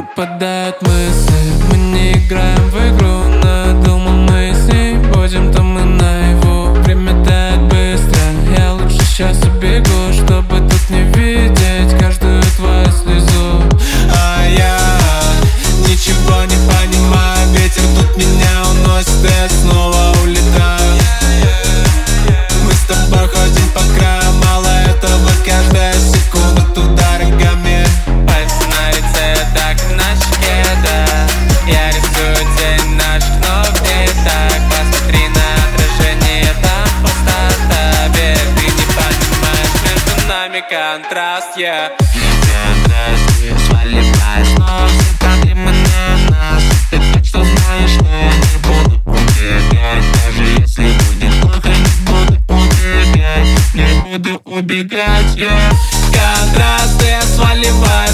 пропадают мысли. Мы не играем в игру Надумал мы с ней Будем там и наяву нами контраст, yeah Контрасты сваливаешь, но все проблемы на нас Ты точно знаешь, что я не буду убегать Даже если будет плохо, не буду убегать Не буду убегать, yeah. Контрасты сваливаешь,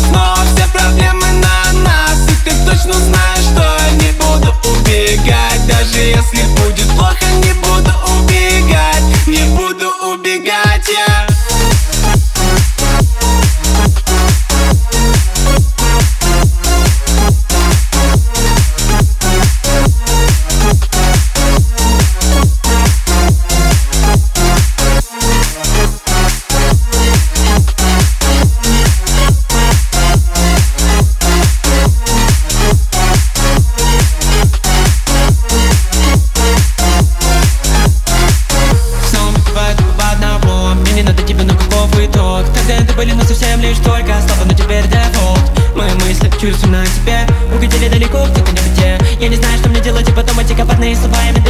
были, но совсем лишь только слова, но теперь дефолт Мои мысли, чувства на тебе Угодили далеко, где-то не где Я не знаю, что мне делать, и потом эти коварные слова не